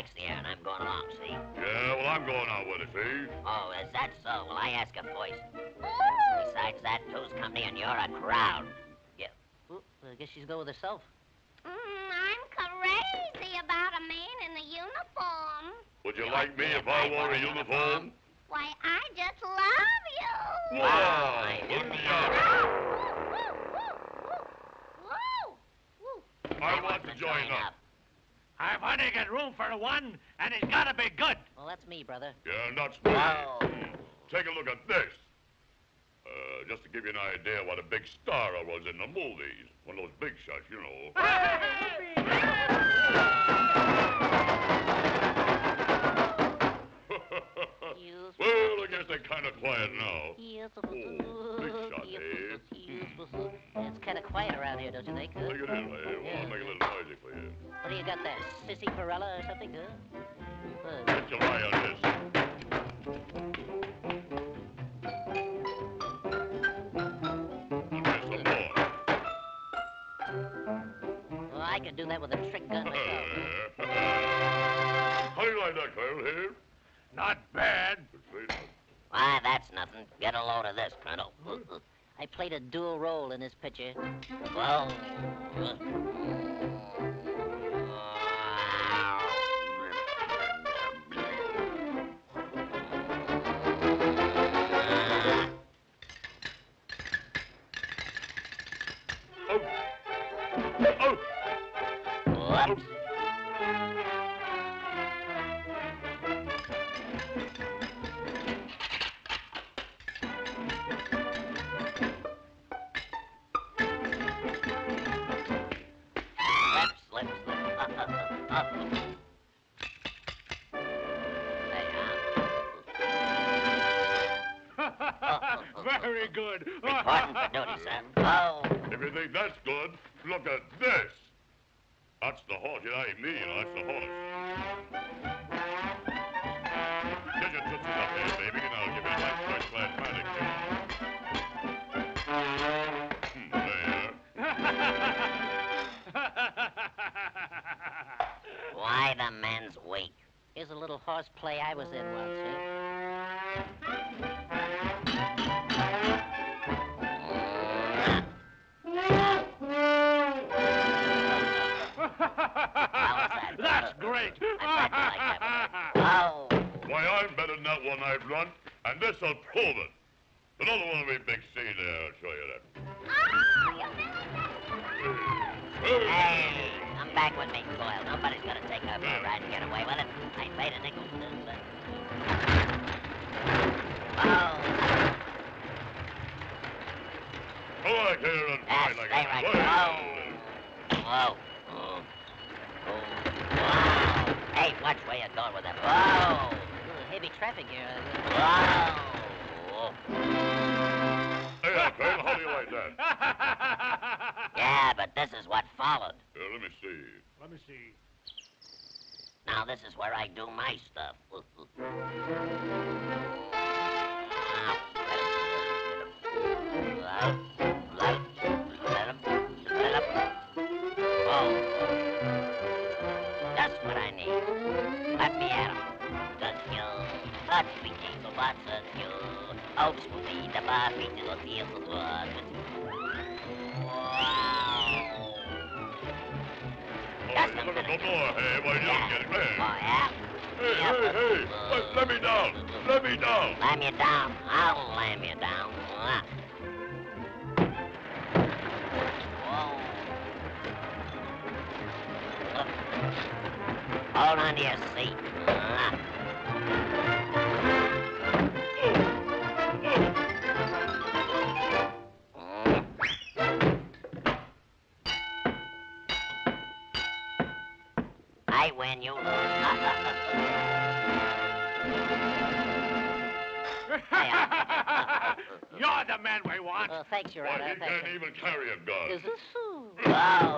likes the air, and I'm going along, see? Yeah, well, I'm going out with it, see? Oh, is that so? Well, I ask her first. Ooh. Besides that, two's company, and you're a crowd. Yeah. Ooh, I guess she's going with herself. Mm, I'm crazy about a man in a uniform. Would you You like me if I wore a uniform? Why, I just love you. Wow, Whoa, in look the me air. up. Woo, woo, woo. I want to join up. I've only got room for one, and it's gotta be good. Well, that's me, brother. Yeah, and that's me. Whoa. Take a look at this. Uh, just to give you an idea what a big star I was in the movies. One of those big shots, you know. Well, I guess they're kind of quiet now. Oh, big shot, eh? It's kind of quiet around here, don't you think? Huh? Take it in, eh? We'll make a little noisy. What do you got there? Sissy Perella or something? Huh? Uh, Get your eye on this. And there's some more. well, I could do that with a trick gun myself. How do you like that, Colonel, here? Not bad. Good for you. Why, that's nothing. Get a load of this, Colonel. I played a dual role in this picture. Well. Very good. Reporting for duty, sir. Oh. If you think that's good, look at this. That's the horse. It ain't me, you know. That's the horse. Why the man's weak? Here's a little horse play I was in once, eh? see? that? That's great. I bet you like that one. Oh. Why, I'm better than that one I've run, and this'll prove it. Another one of me big C there, I'll show you that. Oh, you Hey! Hey, come back with me, Coyle. Nobody's gonna take her for a ride and get away with it. I paid a nickel. Oh, Come on here and fight like a right Whoa. Whoa. Oh. Wow. Hey, watch where you're going with it. Whoa. Ooh, heavy traffic here. Whoa. Hey, Colonel, how do you like that? Yeah, but this is what followed. Here, let me see. Let me see. Now this is where I do my stuff. That's what I need. Touch me, jingle lots of you. Oh, Hopes will be the bar beat to the field of blood. Wow. Just a you're looking minute. for more, hey? Why, you Yeah. don't get it, Oh, yeah? Hey, hey, hey! Let, let me down! Let me down! Lam you down. I'll lam you down. Whoa. Hold on to your seat. I win, you lose. You're the man we want. Oh, thanks, Your Honor. he Thank can't you. even carry a gun. Is this so?